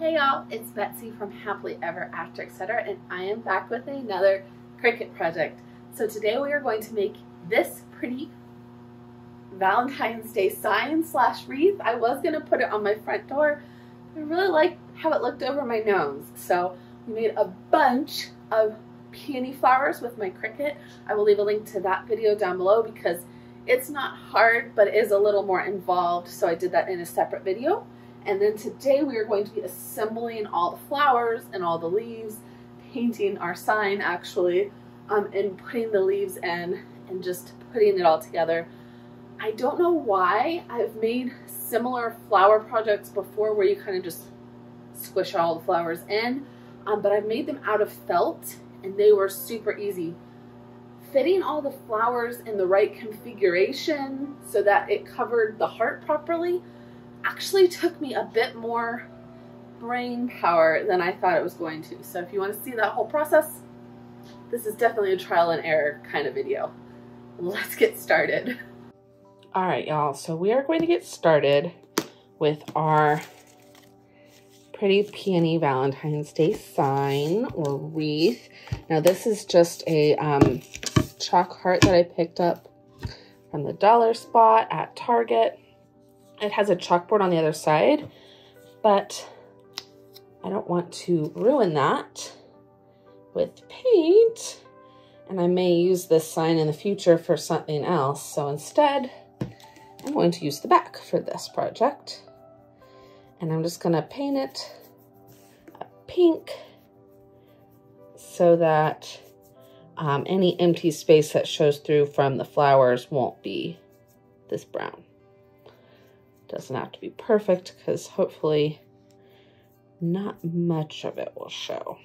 Hey y'all, it's Betsy from Happily Ever After Etc. and I am back with another Cricut project. So today we are going to make this pretty Valentine's Day sign slash wreath. I was going to put it on my front door. I really like how it looked over my nose. So we made a bunch of peony flowers with my Cricut. I will leave a link to that video down below because it's not hard, but is a little more involved. So I did that in a separate video. And then today we are going to be assembling all the flowers and all the leaves, painting our sign actually, um, and putting the leaves in and just putting it all together. I don't know why I've made similar flower projects before where you kind of just squish all the flowers in, um, but I've made them out of felt and they were super easy. Fitting all the flowers in the right configuration so that it covered the heart properly actually took me a bit more brain power than I thought it was going to. So if you want to see that whole process, this is definitely a trial and error kind of video. Let's get started. All right, y'all. So we are going to get started with our pretty peony Valentine's Day sign or wreath. Now this is just a um, chalk heart that I picked up from the dollar spot at Target. It has a chalkboard on the other side, but I don't want to ruin that with paint. And I may use this sign in the future for something else. So instead, I'm going to use the back for this project. And I'm just gonna paint it pink so that um, any empty space that shows through from the flowers won't be this brown. Doesn't have to be perfect because hopefully not much of it will show.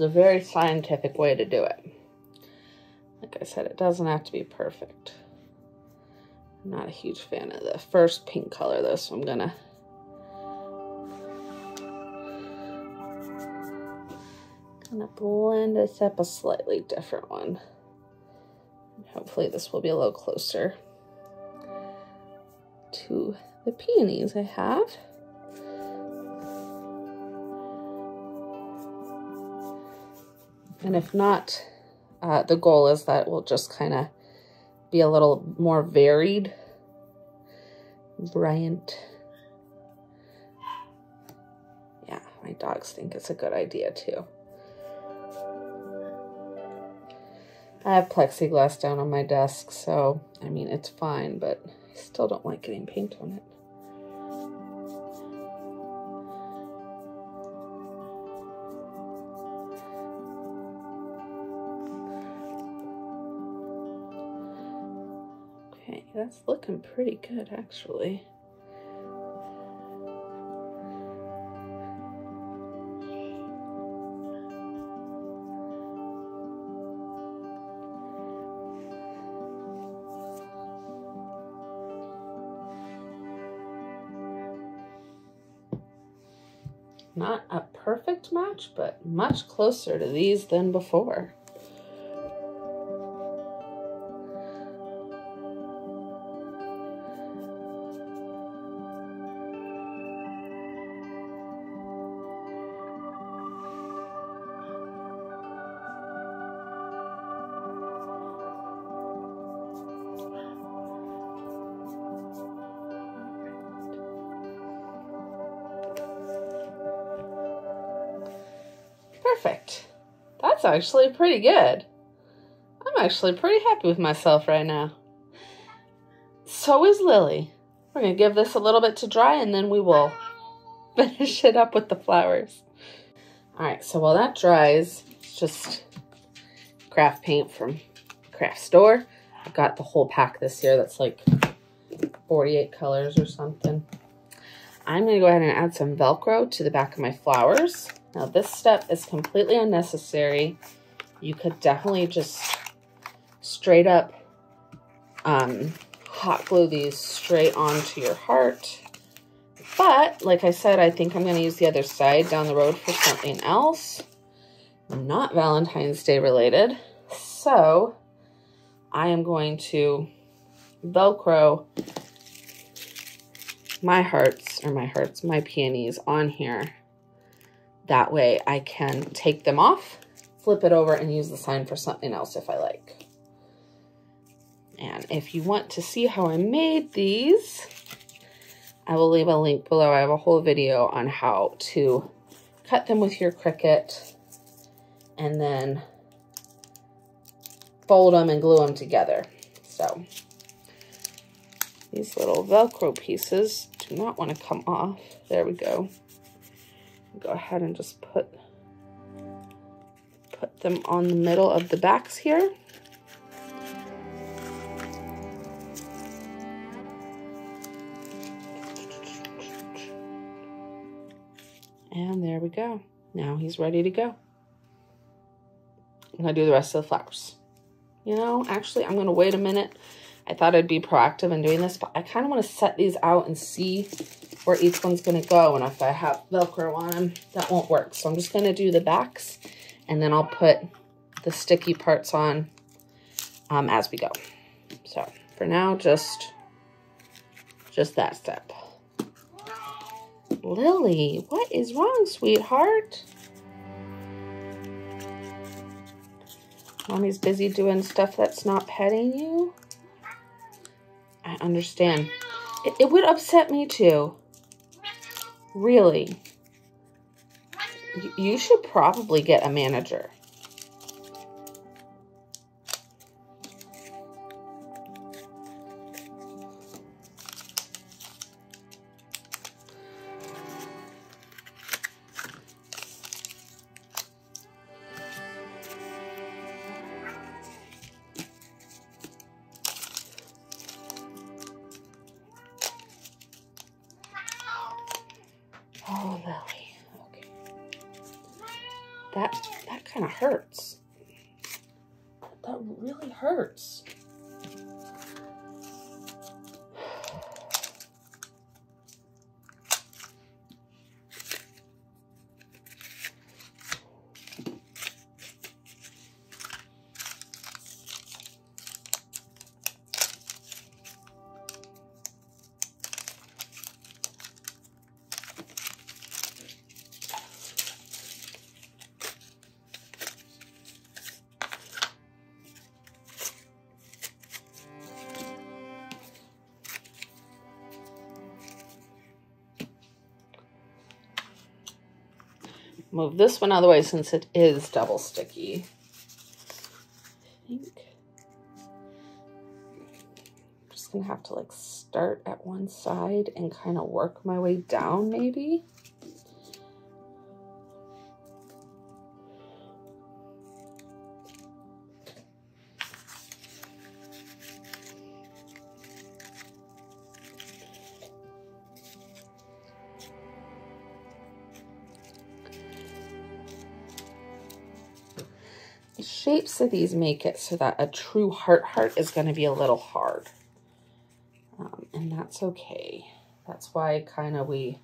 A very scientific way to do it. Like I said, it doesn't have to be perfect. I'm not a huge fan of the first pink color though, so I'm gonna gonna blend this up a slightly different one. hopefully this will be a little closer to the peonies I have. And if not, uh, the goal is that we'll just kind of be a little more varied. Bryant. Yeah, my dogs think it's a good idea too. I have plexiglass down on my desk, so, I mean, it's fine, but I still don't like getting paint on it. That's looking pretty good actually. Not a perfect match, but much closer to these than before. Actually pretty good. I'm actually pretty happy with myself right now. So is Lily. We're going to give this a little bit to dry and then we will finish it up with the flowers. All right, so while that dries, it's just craft paint from craft store. I've got the whole pack this year that's like 48 colors or something. I'm going to go ahead and add some Velcro to the back of my flowers. Now this step is completely unnecessary. You could definitely just straight up um, hot glue these straight onto your heart. But, like I said, I think I'm going to use the other side down the road for something else. Not Valentine's Day related. So, I am going to Velcro my hearts, or my hearts, my peonies on here. That way I can take them off, flip it over, and use the sign for something else if I like. And if you want to see how I made these, I will leave a link below. I have a whole video on how to cut them with your Cricut and then fold them and glue them together. So these little Velcro pieces do not want to come off. There we go. Go ahead and just put put them on the middle of the backs here. And there we go. Now he's ready to go. I'm to do the rest of the flowers. You know, actually, I'm to wait a minute I thought I'd be proactive in doing this, but I kind of want to set these out and see where each one's going to go. And if I have Velcro on them, that won't work. So I'm just going to do the backs and then I'll put the sticky parts on um, as we go. So for now, just, just that step. Lily, what is wrong, sweetheart? Mommy's busy doing stuff that's not petting you. I understand. It, it would upset me too. Really. You should probably get a manager. Move this one out of the way since it is double sticky. I think I'm just gonna have to like start at one side and kind of work my way down maybe. Shapes of these make it so that a true heart heart is going to be a little hard. Um, and that's okay. That's why kind of we,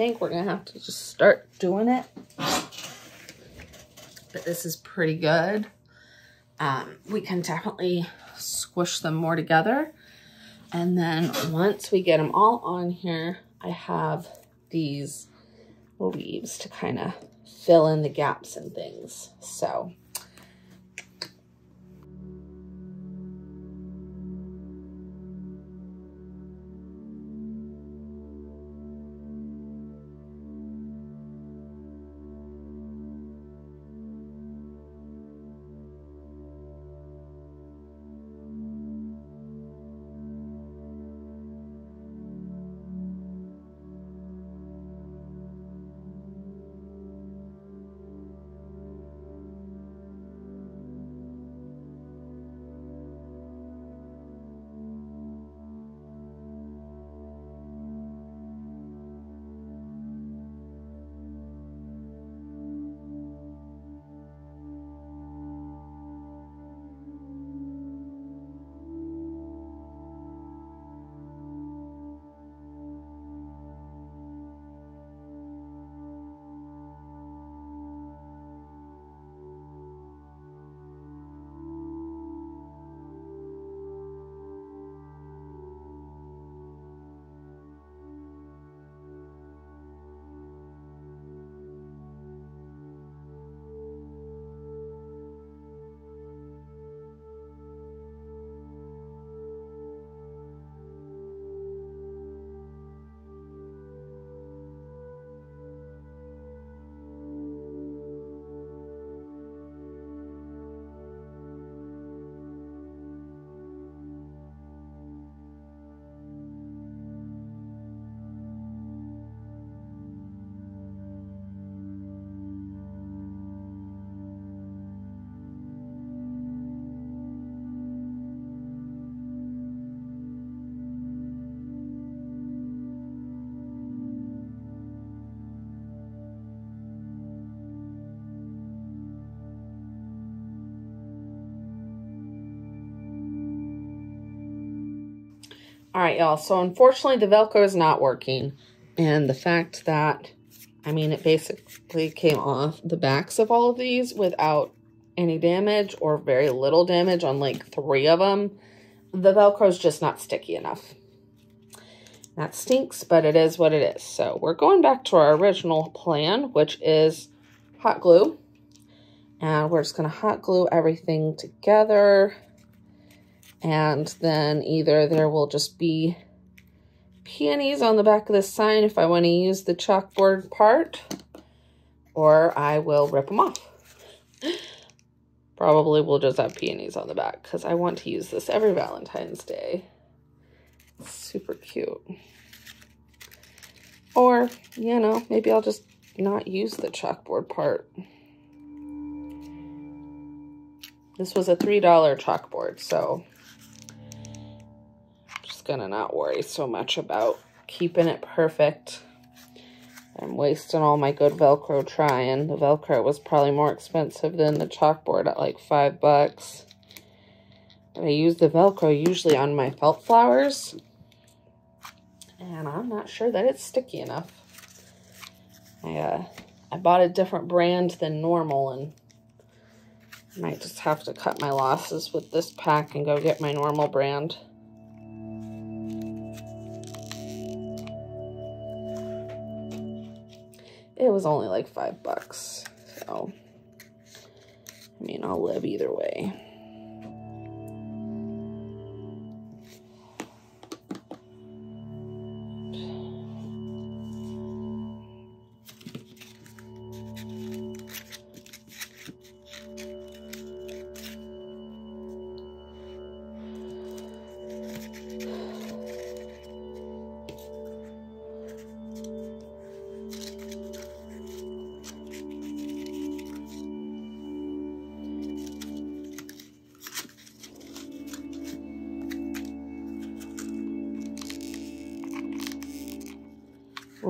think we're going to have to just start doing it. But this is pretty good. Um, we can definitely squish them more together. And then once we get them all on here, I have these leaves to kind of fill in the gaps and things. So All right, y'all. So unfortunately, the Velcro is not working. And the fact that, I mean, it basically came off the backs of all of these without any damage or very little damage on like three of them. The Velcro is just not sticky enough. That stinks, but it is what it is. So we're going back to our original plan, which is hot glue. And we're just going to hot glue everything together. And then either there will just be peonies on the back of this sign if I want to use the chalkboard part, or I will rip them off. Probably we'll just have peonies on the back because I want to use this every Valentine's Day. It's super cute. Or, you know, maybe I'll just not use the chalkboard part. This was a $3 chalkboard, so gonna not worry so much about keeping it perfect. I'm wasting all my good Velcro trying. The Velcro was probably more expensive than the chalkboard at like five bucks. But I use the Velcro usually on my felt flowers. And I'm not sure that it's sticky enough. I, uh, I bought a different brand than normal and might just have to cut my losses with this pack and go get my normal brand. It was only like five bucks. So, I mean, I'll live either way.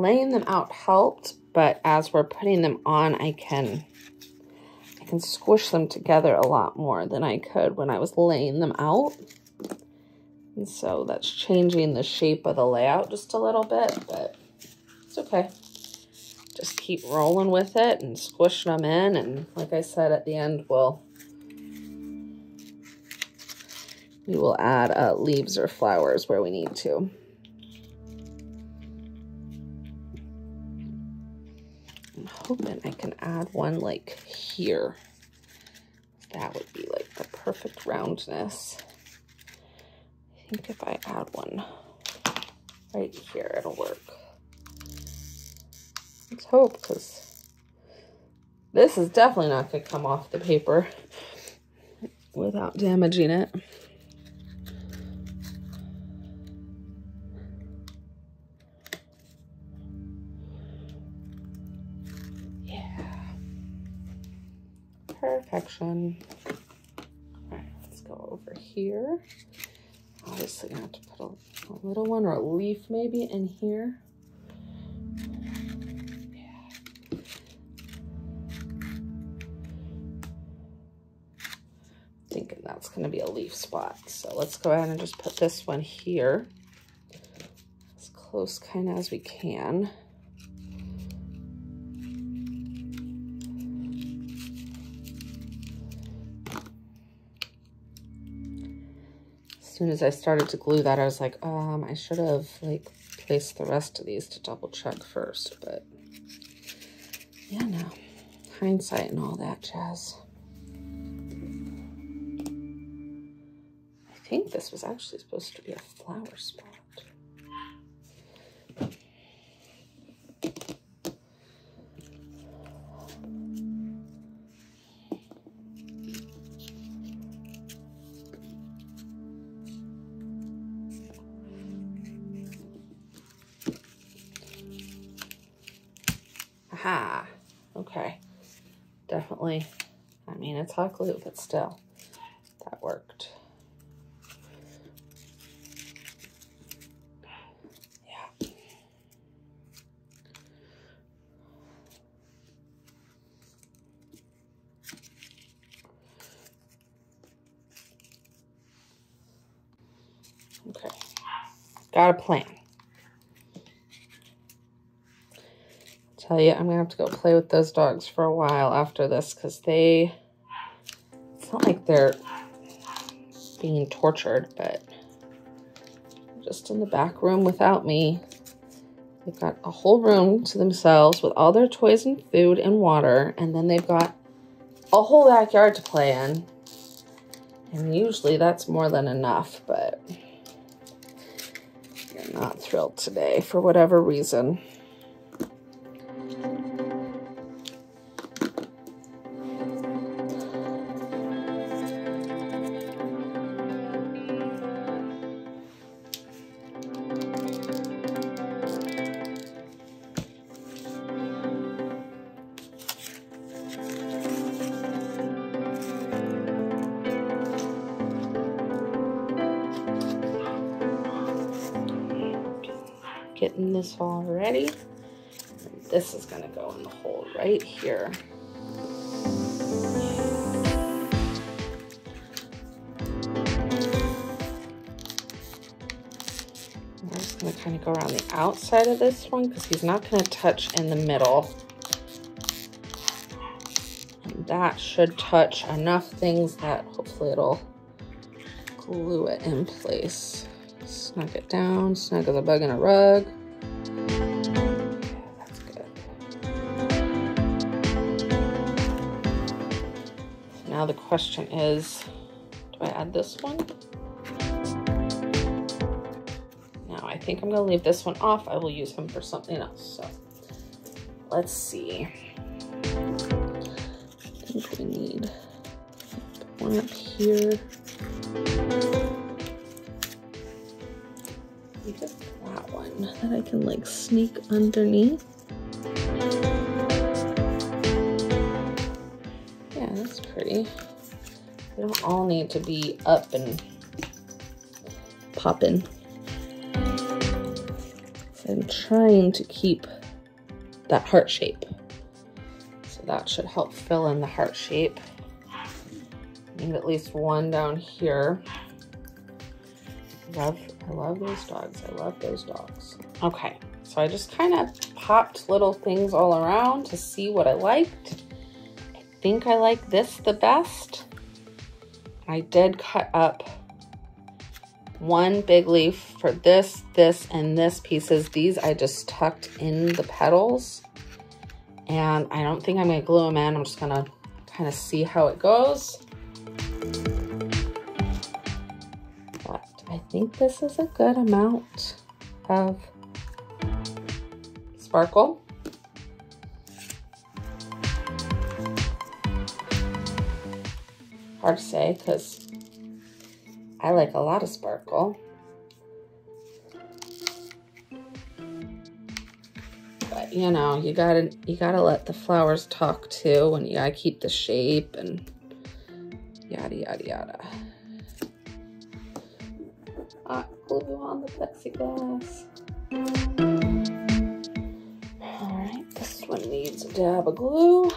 Laying them out helped, but as we're putting them on, I can I can squish them together a lot more than I could when I was laying them out. And so that's changing the shape of the layout just a little bit, but It's okay. Just keep rolling with it and squishing them in. And like I said, at the end, we'll we will add uh, leaves or flowers where we need to. I'm hoping I can add one like here. That would be like the perfect roundness. I think if I add one right here, it'll work. Let's hope, because this is definitely not going to come off the paper without damaging it. Perfection. All right, let's go over here. Obviously, I have to put a, a little one or a leaf maybe in here. Thinking that's going to be a leaf spot. So let's go ahead and just put this one here as close kind of as we can. Soon as I started to glue that, I was like, um, I should have like placed the rest of these to double check first, but yeah, no, hindsight and all that jazz. I think this was actually supposed to be a flower spot. Aha. Okay. Definitely. I mean, it's hot glue, but still, that worked. Yeah. Okay. Got a plan. Tell you, I'm going to have to go play with those dogs for a while after this because they, it's not like they're being tortured, but just in the back room without me. They've got a whole room to themselves with all their toys and food and water, and then they've got a whole backyard to play in. And usually that's more than enough, but you're not thrilled today for whatever reason. Getting this all ready. This is gonna go in the hole right here. I'm just gonna kind of go around the outside of this one because he's not gonna touch in the middle. And that should touch enough things that hopefully it'll glue it in place. Snug it down, snug as a bug in a rug. that's good. now the question is, do I add this one? Now I think I'm gonna leave this one off. I will use him for something else, so let's see. I think we need one up here. Just that one that I can like sneak underneath. Yeah, that's pretty. They don't all need to be up and popping. So I'm trying to keep that heart shape. So that should help fill in the heart shape. Need at least one down here. Love, I love those dogs. I love those dogs. Okay, so I just kind of popped little things all around to see what I liked. I think I like this the best. I did cut up one big leaf for this, this, and this pieces. These I just tucked in the petals. And I don't think I'm gonna glue them in. I'm just gonna kind of see how it goes. Think this is a good amount of sparkle. Hard to say because I like a lot of sparkle. But you know, you gotta you gotta let the flowers talk too, and you gotta keep the shape and yada yada yada. Hot glue on the plexiglass. All right, this one needs a dab of glue.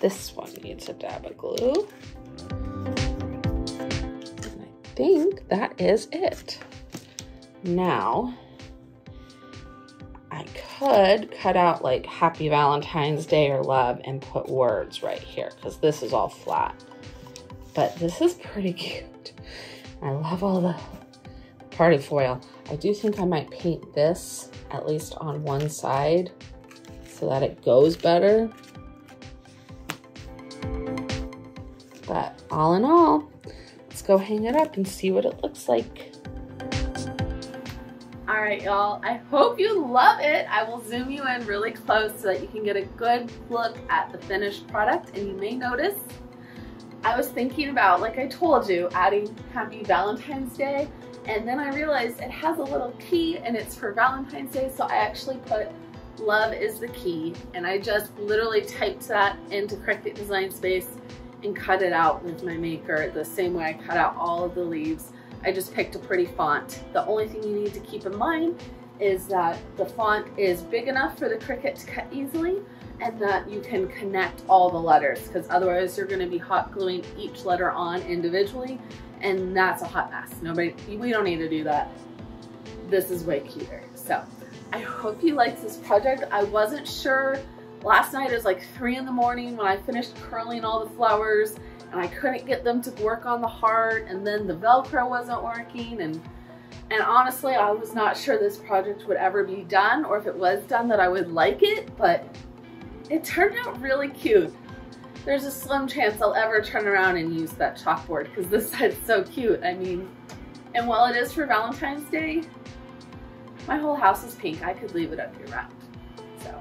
This one needs a dab of glue. And I think that is it. Now, could cut out like Happy Valentine's Day or love and put words right here because this is all flat. But this is pretty cute. I love all the party foil. I do think I might paint this at least on one side so that it goes better. But all in all, let's go hang it up and see what it looks like. All right, y'all, I hope you love it. I will zoom you in really close so that you can get a good look at the finished product. And you may notice, I was thinking about, like I told you, adding Happy Valentine's Day. And then I realized it has a little key and it's for Valentine's Day. So I actually put love is the key. And I just literally typed that into Cricut Design Space and cut it out with my maker the same way I cut out all of the leaves. I just picked a pretty font. The only thing you need to keep in mind is that the font is big enough for the Cricut to cut easily and that you can connect all the letters because otherwise you're going to be hot gluing each letter on individually and that's a hot mess. Nobody, we don't need to do that. This is way cuter. So I hope you liked this project. I wasn't sure Last night it was like three in the morning when I finished curling all the flowers and I couldn't get them to work on the heart and then the Velcro wasn't working and and honestly I was not sure this project would ever be done or if it was done that I would like it but it turned out really cute. There's a slim chance I'll ever turn around and use that chalkboard because this side's so cute. I mean, and while it is for Valentine's Day, my whole house is pink. I could leave it up year round. So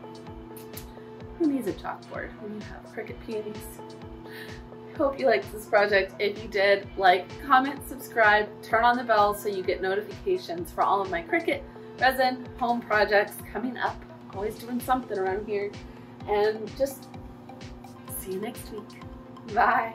who needs a chalkboard when you have Cricut peonies? Hope you liked this project. If you did, like, comment, subscribe, turn on the bell so you get notifications for all of my Cricut resin home projects coming up. Always doing something around here. And just see you next week. Bye.